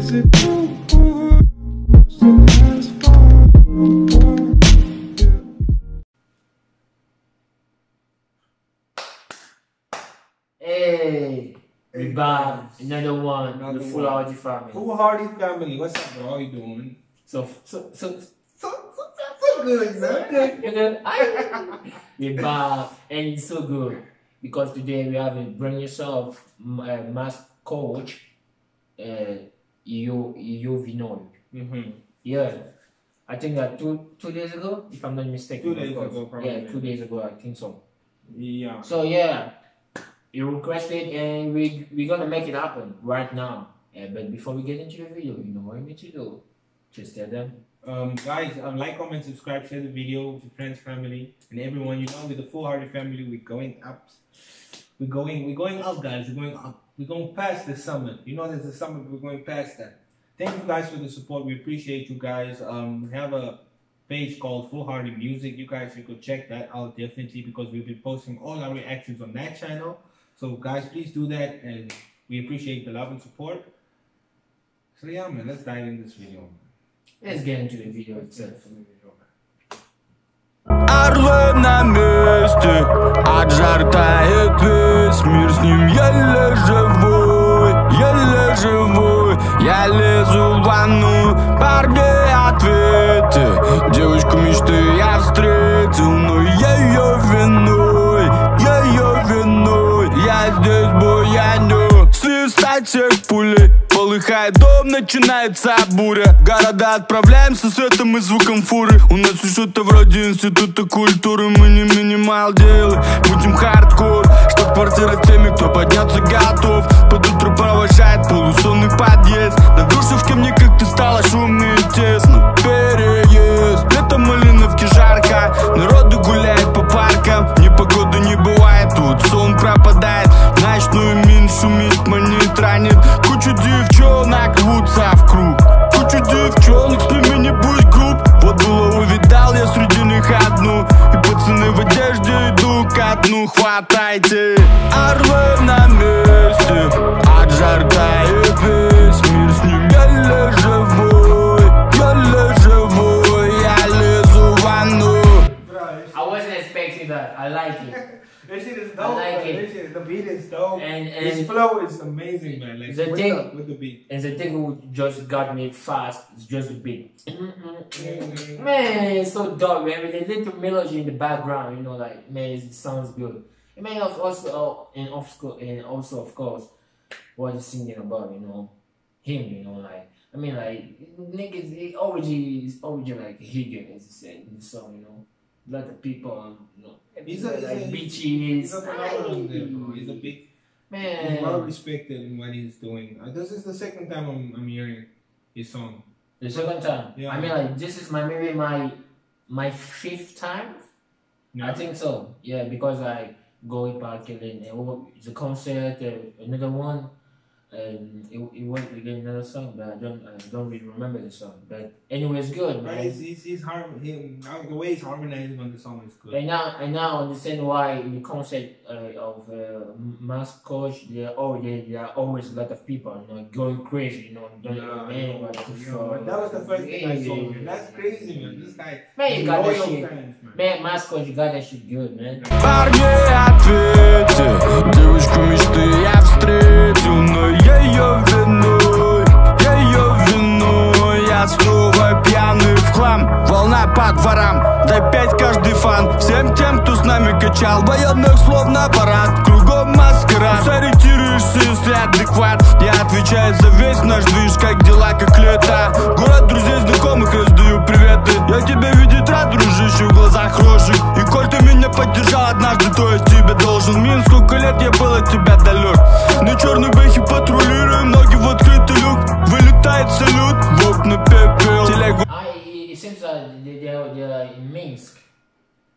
Is it over? What's the last part? Hey, we back. Another one. Another the Foolhardy family. family. Hardy family, what's up, bro? How you doing? So, so, so, So, so, so, so good, man. you know, I, we back, and it's so good because today we have a brand yourself uh, Max Korzh, uh, Yo Yo Vinon. Mm-hmm. Yeah, I think that two two days ago, if I'm not mistaken. Two days ago, probably. Yeah, two days ago, I think so. Yeah. So yeah, you requested, and we we're gonna make it happen right now. Uh, but before we get into the video, you know what I need to do. Just tell them. Um, guys, um, like, comment, subscribe, share the video with your friends, family, and everyone. You know, with the Foolhardy family, we're going up. We're going, we're going up, guys. We're going up. We're going past the summit. You know, there's a summit. We're going past that. Thank you guys for the support. We appreciate you guys. Um, we have a page called Foolhardy Music. You guys should go check that out definitely because we've been posting all our reactions on that channel. So, guys, please do that, and we appreciate the love and support. So yeah, man, let's dive in this video. Let's get into the video itself. Орлы на месте, отжартает весь мир С ним еле живой, еле живой. Я лезу в ванну, парни ответы. Девочку мечты я встретил, начинается буря. Города отправляемся светом и звуком фуры. У нас все что-то вроде института культуры Мы не минимал делы, будем хардкор Чтоб квартира теми, кто подняться готов. Под утро провожает полусонный подъезд. На Грушевке мне как-то стало like man. it. This shit, the beat is dope. And- his flow is amazing, man. Like The with, thing- the, with the beat. And the thing who just got me fast is just the beat. Mm-hmm. Man, it's so dope, man. With the little melody in the background, you know, like man, it sounds good. And man, of- also, oh, and also, and also, of course, what he's singing about, you know, him, you know, like I mean, like niggas, it already is already like Higgin, as he said in the song, you know. A lot of people, you know, He's a- he's like a- bitches. He's a phenomenon there, bro. He's a big, he's well respected in what he's doing. Uh, this is the second time I'm, I'm hearing his song. The second time. Yeah. I mean, like this is my maybe my my fifth time. I think so. Yeah, because I go with Parkland and wo- the concert, uh, another one, and it, it was again another song, but I don't I don't really remember the song. But anyway, it's good, man. He's he's, he's harm him the way he's harmonizing on the song is good. I now I now understand why the concept uh, of uh, Max Korzh there oh there, there are always a lot of people you know going crazy you know don't yeah, know, man what the yeah, fuck. That was the first thing I saw. That's crazy, man. This guy man, you got that shit. Fans, man. man, Max Korzh, you got that shit good, man. Парни ответьте, мечты я встретил, но ее виной Ее виной. Я снова пьяный в хлам Волна по дворам. Дай пять каждый фан Всем тем, кто с нами качал. Военных словно аппарат Кругом маскарад Сориентируешься, если адекват. Я отвечаю за весь наш движ Как дела, как лето. Город друзей, знакомых раздаю приветы. Я тебя видеть рад, дружище, в глазах рожек И коль ты меня поддержал однажды, то я тебе должен. Мин, сколько лет я был от тебя далек. На черной бэхе патрулируем, ноги в открытый люк. Вылетает салют, в окна пепел. Телегу I, it, it seems that they, they, are, they are in Minsk.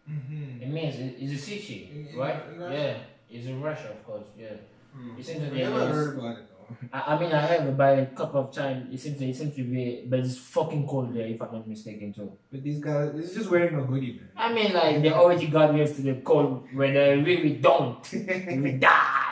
In Minsk, it- it's a city, right? Yeah, it's in Russia, of course. Yeah. Hmm. It seems that I they never are. heard about it, though. I, I mean, I have it by a couple of times. It seems it seems to be, but it's fucking cold there, if I'm not mistaken, too. But these guys, he's just wearing a hoodie, man. I mean, like they already got used to the cold weather. We, we don't. we die.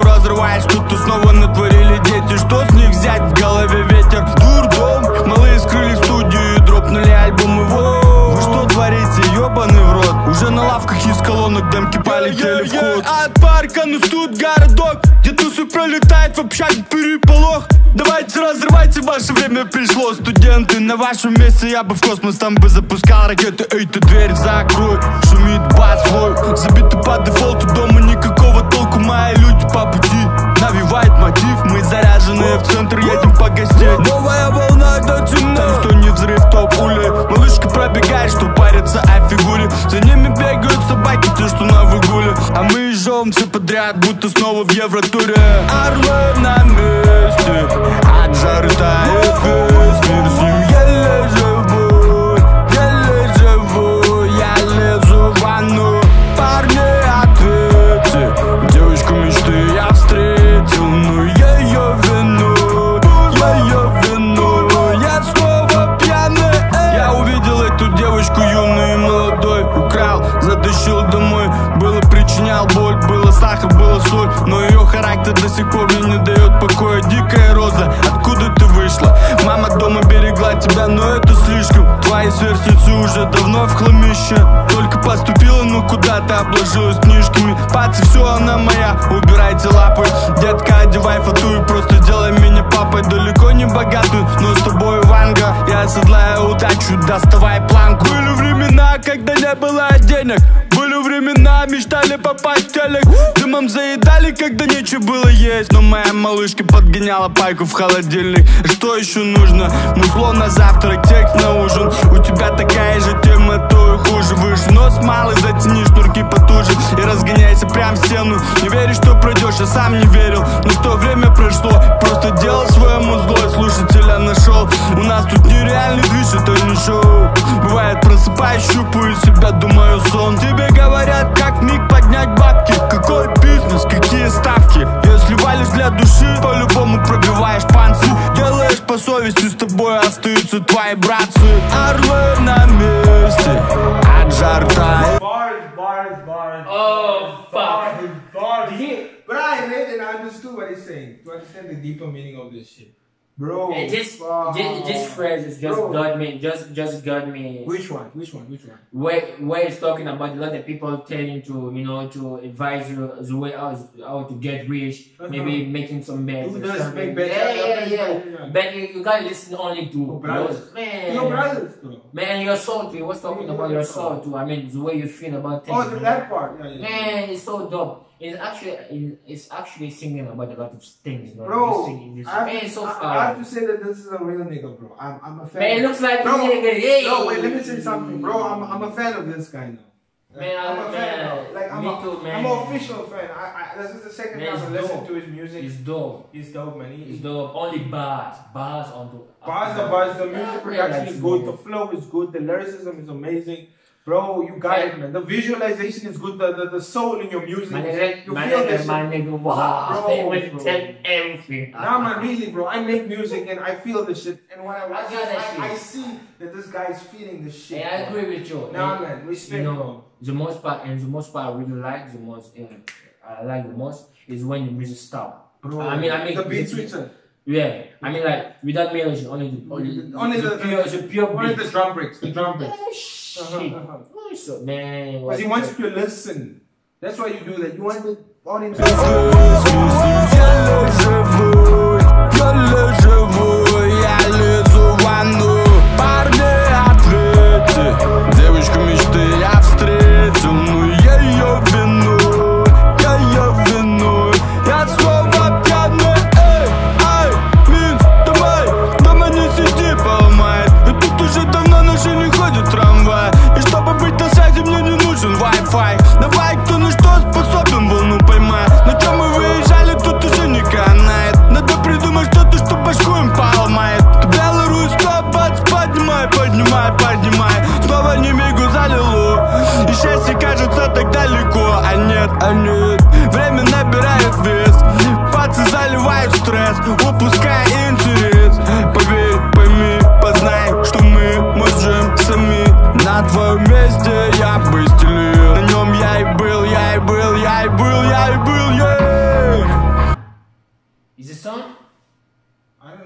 Разрываешь, тут снова натворили дети Что с них взять, в голове ветер Дурдом, малые скрыли студию Дропнули альбомы, воу Вы что творите, ебаный в рот Уже на лавках из колонок демки полетели в ход. От парка на студ городок Где тусы пролетает в общаге переполох. Давайте разрывайте, ваше время пришло. Студенты, на вашем месте я бы в космос Там бы запускал ракеты. Эй, ты дверь закрой Шумит бас свой Забиты по дефолту, дома никакого толку. Мои люди по пути Навевает мотив. Мы заряженные в центр, едем по гостей Новая волна до темна. Там что не never do мне не дает покоя Дикая роза, откуда ты вышла? Мама дома берегла тебя, но это слишком. Твои сверстницы уже давно в хламище. Только поступила, ну куда ты обложилась книжками. Пацы, все, она моя, убирайте лапы. Детка, одевай фату и просто сделай меня папой. Далеко не богатую, но с тобой Ванга. Я оседлаю удачу, доставай планку. Были времена, когда не было денег Были времена, мечтали попасть в телек. Дымом заедали, когда нечего было есть. Но моя малышка подгоняла пайку в холодильник. Что еще нужно? Музло на завтрак, текст на ужин. У тебя такая же хуже Выше нос малый, затяни шнурки потуже. И разгоняйся прям в стену. Не веришь, что пройдешь, я сам не верил. Но что время прошло, просто делал своему зло Слушателя нашел. У нас тут нереальный движ, это не шоу. Бывает просыпаюсь, щупаю себя, думаю сон. Тебе говорят, как миг поднять бабки. Какой бизнес, какие ставки? Если валишь для души, по-любому пробиваешь панцирь. Делаешь по совести, с тобой остаются твои братцы. Орлы на used to. I try. Bars, bars, bars. Oh, fuck. Bars, bars. But I read and I understood what he's saying to understand the deeper meaning of this shit. Bro. Hey, this, this this phrase is just Bro. got me just just got me Which one? Which one? Which one? where where it's talking about a lot of people telling to you know to advise you the way how, how to get rich, Uh-huh. maybe making some bets. Who does make bets? Yeah, yeah, Yeah, yeah. yeah, yeah. But you, you gotta listen only to Oh, brothers. man. Your brothers, bro. Man, your soul too. What's talking Yeah, about your soul too? I mean, the way you feel about things. Oh, the, know? that part. Yeah, yeah. Man, it's so dope. It's actually it's actually singing about a lot of things. You know? Bro, singing this- I have, to, so I. I have to say that this is a real nigga, bro. I'm, I'm a fan. Man, it looks like Bro, nigga. Hey. No, wait, let me say something, bro. I'm, I'm a fan of this guy now. Man, I'm a fan. now. Like I'm me a, too, man. I'm an official fan. I, I, this is the second Man, time I listen to his music. It's dope. He's dope, man. He, It's dope. Only bars, bars on the Bars are bars. The music Yeah, production is good. The flow is good. The lyricism is amazing. Bro, you got it, man. The visualization is good. The, the, the soul in your music. My nigga, you my feel nigga, this my nigga, wow. Bro, They will bro. tell everything. Nah, man, really, bro. I make music and I feel this shit. And when I watch I it, I, I see that this guy is feeling this shit. Yeah, I agree with you. Nah, And, man, respect, You know, bro. the most part and the most part I really like the most, uh, I like the most is when the music stop. Bro, I mean, I mean, the beat switcher. Yeah, I mean like without melody, only the only, Only the- pure, the pure Only beat. the drum breaks. The drum breaks. Oh, shit. Uh-huh, uh-huh. Oh, so, man. Because he wants you to listen. That's why you do that. You want the audience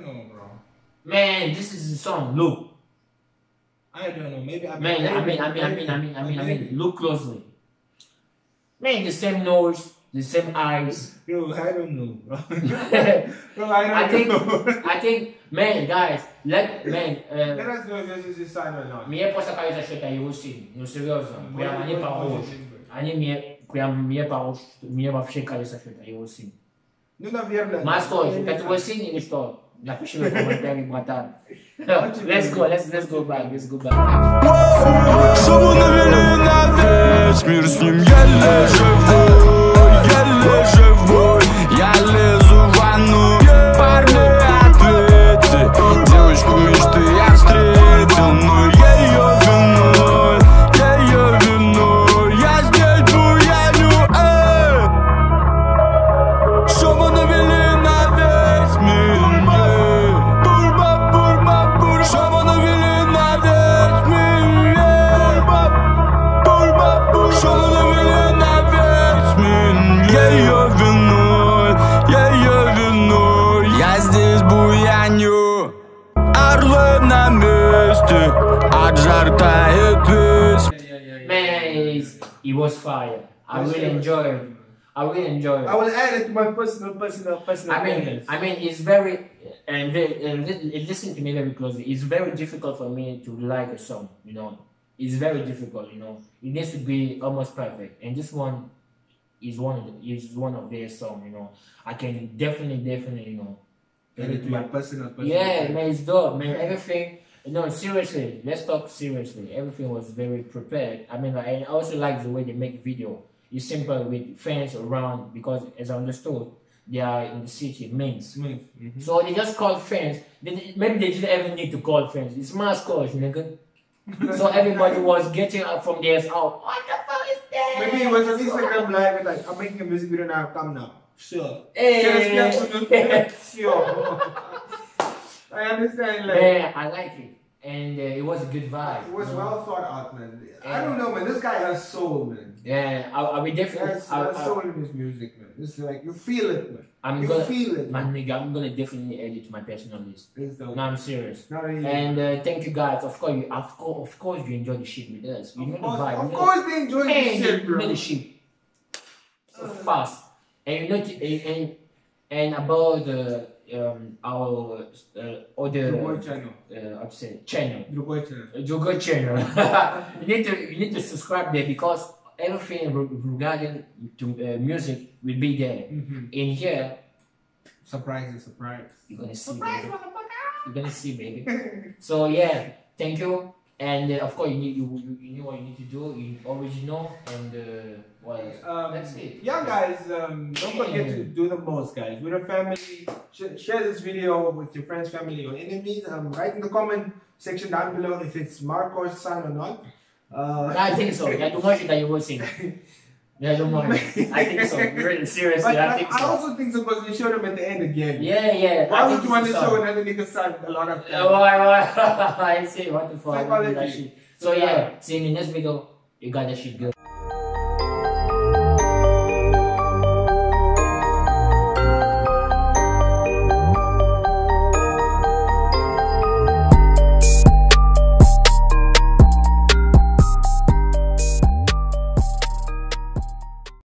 don't know, bro. Man, this is the song. Look. I don't know. Maybe I Man, I mean, I mean, I mean, I mean, I mean, I mean, look closely. Man, the same nose, the same eyes. Bro, I don't know, bro. I bro, I don't think, know. think, man, guys, let, man, Let uh, us know if this is sign or not. mie posso cair essa cheta aí aussi, no serioso, kuya mani pa hoje. Ani mie, kuya mie pa hoje, mie ficar cair essa cheta aí aussi. Nu na viernes. Mas hoje, că tu vă Let's go, let's let's go back, let's go back. Orłem na it was fire. I will enjoy it. I will enjoy it. I will add it to my personal, personal, personal. I mean. I mean, it's very and, very, and listen to me very closely. It's very difficult for me to like a song. You know, it's very difficult. You know, it needs to be almost perfect. And this one is one of the, is one of their song. You know, I can definitely, definitely, you know it my personal, personal. yeah, man, it's dope, man. Everything. No, seriously. Let's talk seriously. Everything was very prepared. I mean, I also like the way they make video. It's simple with fans around because, as I understood, they are in the city, Minsk. Smooth. Mhm. So they just call friends. They, maybe they didn't even need to call friends. It's Max Korzh, nigga. so everybody was getting up from their house. What the fuck is that? Maybe it was on Instagram live and like, I'm making a music video now, come now. Sure. Hey. Sure. I understand, like, Man, I like it. And uh, it was a good vibe. it was you know? well thought out, man. I don't know, man. This guy has soul, man. Yeah, I, I He definitely. has, I, has I, soul in his music, man. It's like, you feel it, man. I'm you gonna, feel it. man, nigga, I'm gonna definitely add it to my personal list. No, I'm serious. Not really. And uh, thank you guys. Of course, you, of course, of course, you enjoy the shit with us. You know of the course, vibe. of you know- course they enjoy Man, this you shit, know the shit. So fast And you know, t- and, and, and about the um, our uh, other Другой channel. uh, how to say channel, Другой channel. Jogo channel. you need to you need to subscribe there because everything re- regarding to uh, music will be there. Mm-hmm. In here, Surprise is surprise. you're gonna see. baby. You're gonna see, baby. So yeah, thank you. And uh, of course, you need you, you you know what you need to do. You know. And uh, what else? Um, That's it. Yeah, guys, um, don't forget to do the most, guys. With your family, sh- share this video with your friends, family, or enemies. Um, write in the comment section down below if it's Marco's son or not. Uh, I think so. Yeah, too much that you will sing. Yeah, don't worry. I think so. Really, seriously, I I, think I also think so because they showed him at the end again. Yeah, yeah. Why I would you want to show another nigga's son a lot of times? why, why? I see. What the fuck? Psychology. So yeah, see in the next video. You got that shit good.